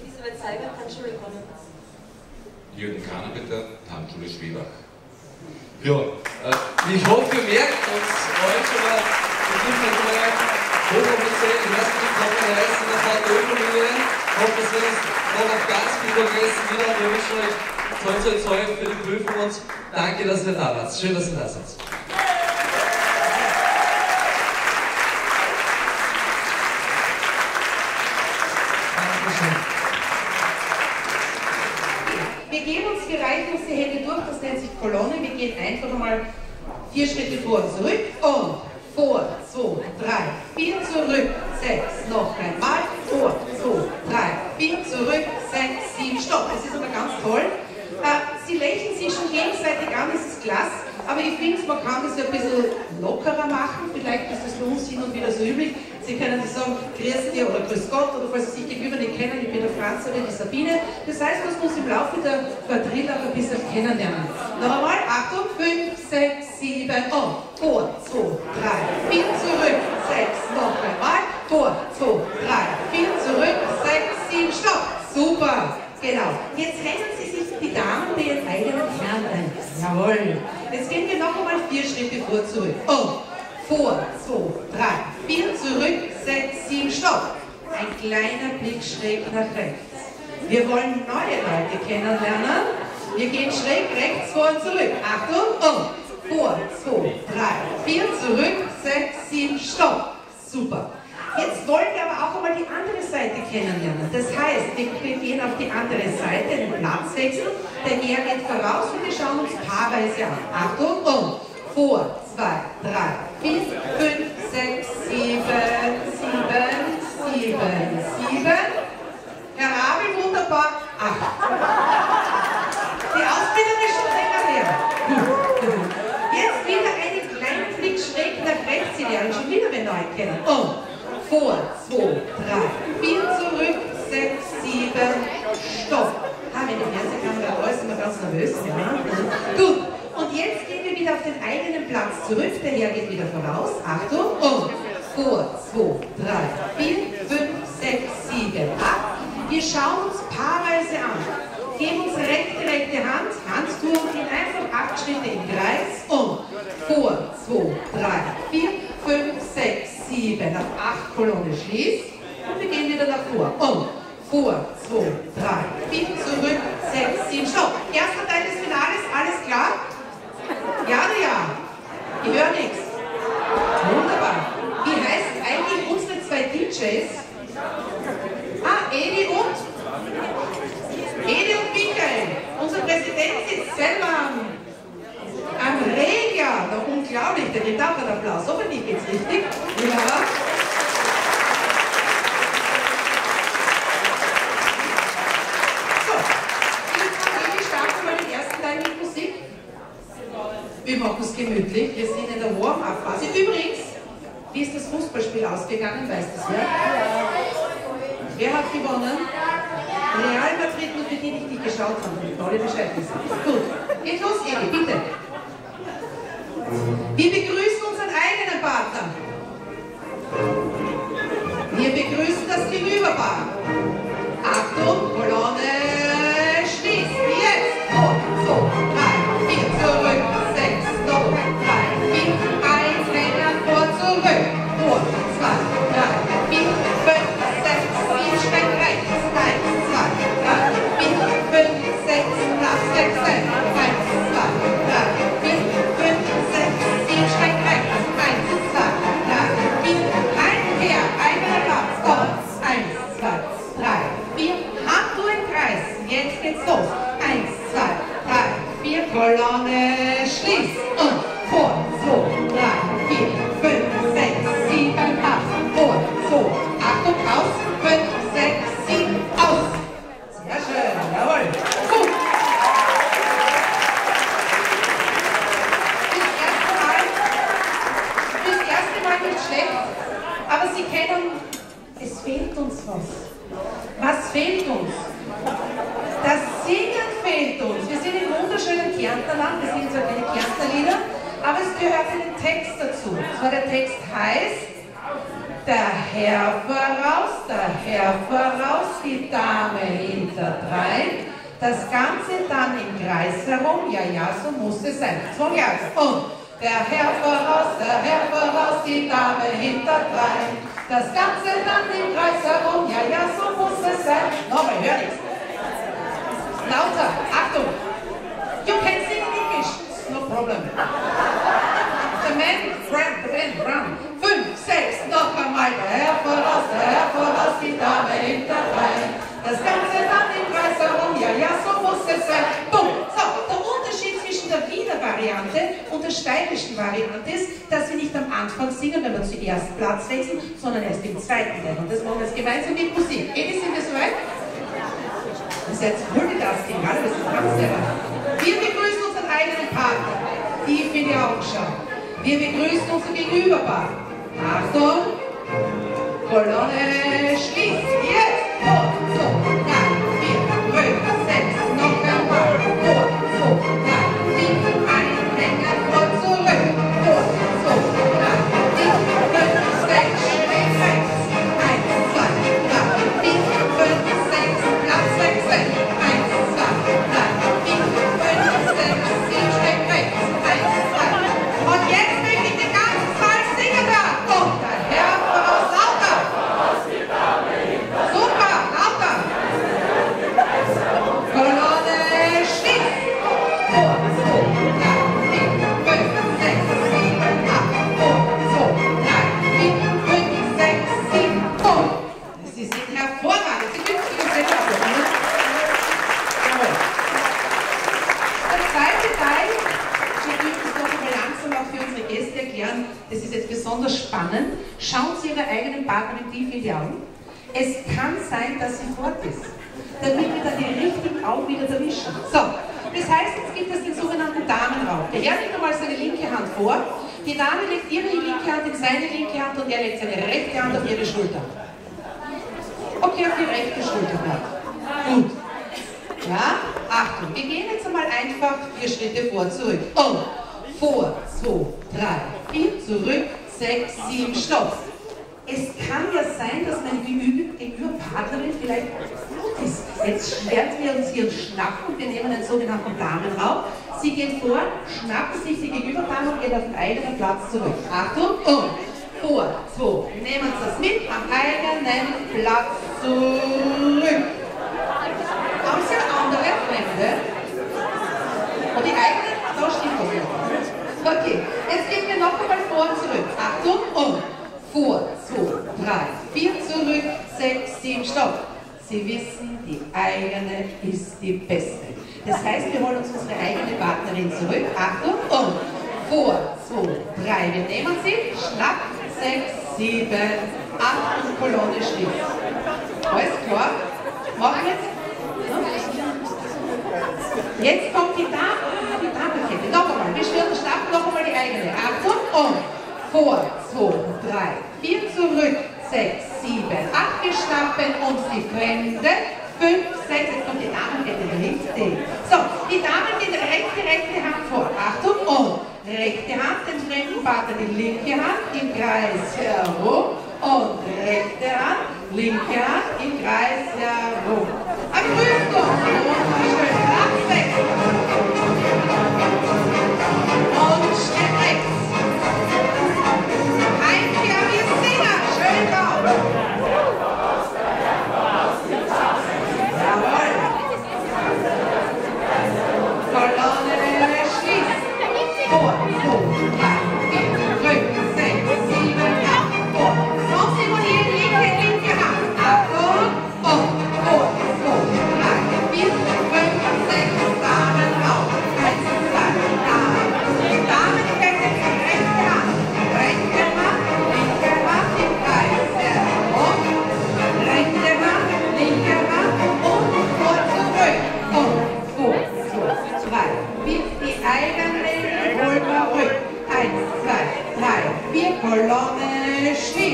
Elisabeth Seiber, Tanzschule Konnewitz. Jürgen Kahnebitter, Tanzschule Schwebach. Ja, äh, ich hoffe, ihr merkt uns heute mal, wir sind schon mal hochoffiziell die ersten gekommen heißen der VTÖ-Familie. Ich hoffe, dass wir uns noch auf ganz viel vergessen wieder. Wir wünschen euch toll, toll, toll für die Prüfung und danke, dass ihr da wart. Schön, dass ihr da seid. Wir reichen uns die Hände durch, das nennt sich Kolonne. Wir gehen einfach einmal vier Schritte vor und zurück und vor, zwei, drei, vier, zurück, sechs, noch einmal, vor, zwei, drei, vier, zurück, sechs, sieben, stopp. Das ist aber ganz toll. Äh, Sie lächeln sich schon gegenseitig an, das ist klasse, aber ich finde, man kann das ja ein bisschen lockerer machen. Vielleicht ist das für uns hin und wieder so üblich. Sie können sich sagen, grüß dir oder grüß Gott oder falls Sie sich gegenüber nicht kennen, ich bin der Franz oder die Sabine. Das heißt, müssen uns im Laufe der Quadrille auch ein bisschen kennenlernen. Noch einmal, Achtung, 5, 6, 7 und vor, 2, 3, 4 zurück, 6, noch einmal, vor, 2, 3, 4 zurück, 6, 7, stopp. Super, genau. Jetzt rennen Sie sich die Damen bei Ihren eigenen Herren ein. Jawohl. Jetzt gehen wir noch einmal vier Schritte vor zurück. Und vor, zwei, drei, vier, zurück, sechs, sieben, stopp. Ein kleiner Blick schräg nach rechts. Wir wollen neue Leute kennenlernen. Wir gehen schräg rechts vor und zurück. Achtung, und vor, zwei, drei, vier, zurück, sechs, sieben, stopp. Super. Jetzt wollen wir aber auch einmal die andere Seite kennenlernen. Das heißt, wir gehen auf die andere Seite, den Platz wechseln, der Herr geht voraus und wir schauen uns paarweise an. Achtung, und vor, zwei, drei, vier, fünf, sechs, sieben, sieben, sieben, sieben. Herr Rabel, wunderbar, acht. Die Ausbildung ist schon länger her. Jetzt wieder einen kleinen Blick schräg nach rechts, lernen schon wieder wen neu kennen. Und vor, zwei, drei, vier, zurück, sechs, sieben, stopp. Ah, wenn die Fernsehkamera da ist, sind wir ganz nervös. Ja. Gut, und jetzt gehen wir wieder auf den eigenen Platz zurück. Der Herr geht wieder voraus. Achtung, und vor, zwei, drei, vier, fünf, sechs, sieben, acht. Wir schauen uns paarweise an. Geben uns rechte, rechte Hand, Handtuch, gehen einfach acht Schritte im Kreis und vor, zwei, drei, vier, fünf, sechs, sieben, auf acht Kolonne schließt und wir gehen wieder nach vor. Und vor, zwei, drei, vier, zurück, sechs, sieben, stopp. Erster Teil des Finales, alles klar? Ja ja? Ich höre nichts. Wunderbar. Wie heißen eigentlich unsere zwei DJs? Ah, Edi und? Edi und Michael. Unser Präsident sitzt selber am, am Reger. Na, unglaublich, der gibt auch einen Applaus. Hoffentlich geht's richtig. Ja. So, ich würde sagen, wir starten mal den ersten Teil mit Musik. Wir machen es gemütlich. Wir sind in der Warm-up-Phase. Übrigens, wie ist das Fußballspiel ausgegangen? Weißt du es wer? Wer hat gewonnen? Real Madrid, nur für die, die nicht geschaut haben, damit alle Bescheid wissen. Gut, geht los, Edi, bitte. Wir begrüßen unseren eigenen Partner. Wir begrüßen das Gegenüberpaar. Achtung, Kolonne schließt. Jetzt. Und Kolonne schließt. Und vor, zwei, drei, vier, fünf, sechs, sieben, acht. Vor, zwei, Achtung, aus. Fünf, sechs, sieben, aus. Sehr schön, jawohl. Gut. Das erste Mal, das erste Mal nicht schlecht, aber Sie kennen, es fehlt uns was. Was fehlt uns? Das Singen fehlt uns. Wir sind im wunderschönen Kärntnerland, wir singen zwar keine Kärntnerlieder, aber es gehört einen Text dazu. Und zwar der Text heißt, der Herr voraus, der Herr voraus, die Dame hinterdrein, das Ganze dann im Kreis herum, ja, ja, so muss es sein. Zum Gleich. Und der Herr voraus, der Herr voraus, die Dame hinterdrein, das Ganze dann im Kreis herum, ja, ja, so muss es sein. Nochmal, hör nichts. Lauter, Achtung. You can sing in English, no problem. The man ran, the man ran. Fünf, sechs, noch einmal. Der Herr voraus, der Herr voraus, die Dame hinterdrein. Das Ganze dann im Kreis herum, ja, ja, so muss es sein. Bumm. Variante und der steirischen Variante ist, dass wir nicht am Anfang singen, wenn wir zuerst Platz wechseln, sondern erst im zweiten Teil. Und das machen wir jetzt gemeinsam mit Musik. Edi, sind wir soweit? Das ist jetzt Multitasking, alle, das ist ganz clever. Wir begrüßen unseren eigenen Partner, tief in die Augen schauen. Wir begrüßen unser Gegenüberpaar. Achtung, Kolonne schließt. Jetzt! Vor, so, Ihrer eigenen Partnerin tief in die Augen. Es kann sein, dass sie fort ist, damit wir dann die richtigen Augen wieder erwischen. So, das heißt, jetzt gibt es den sogenannten Damenraum. Der Herr legt einmal seine linke Hand vor, die Dame legt ihre linke Hand in seine linke Hand und er legt seine rechte Hand auf ihre Schulter. Okay, auf die rechte Schulter bleibt. Gut. Ja, Achtung, wir gehen jetzt einmal einfach vier Schritte vor, zurück. Und vor, zwei, drei, vier, zurück, sechs, sieben, stopp. Es kann ja sein, dass meine Gegenüberpartnerin vielleicht gut ist. Jetzt lernen wir uns hier einen Schnappen und wir nehmen einen sogenannten Damenraum. Sie gehen vor, schnappen sich die Gegenüberdame und gehen auf den eigenen Platz zurück. Achtung, und vor, zwei. Nehmen Sie das mit, am eigenen Platz zurück. Haben Sie andere Fremde? Und die eigene? Da stimmt was nicht. Okay, jetzt gehen wir noch einmal vor und zurück. Achtung, und vor, zwei, drei, vier, zurück, sechs, sieben, stopp. Sie wissen, die eigene ist die beste. Das heißt, wir holen uns unsere eigene Partnerin zurück. Achtung, und vor, zwei, drei. Wir nehmen sie, schnapp, sechs, sieben, acht und Kolonne schließt. Alles klar? Machen wir jetzt? Jetzt kommt die Dame, die Damenkette. Noch einmal, wir schwirren, starten noch einmal die eigene. Achtung, und vor, 2, 3, 4 zurück, 6, 7, 8, wir schnappen uns die Fremde, 5, 6, jetzt kommt die Damen geht in rechte. So, die Damen gehen rechte, rechte Hand vor, Achtung, und rechte Hand, den fremden Partner, die linke Hand im Kreis herum. Und rechte Hand, linke Hand im Kreis herum. Achtung, Achtung, schön, 8, 6,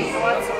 Kolonne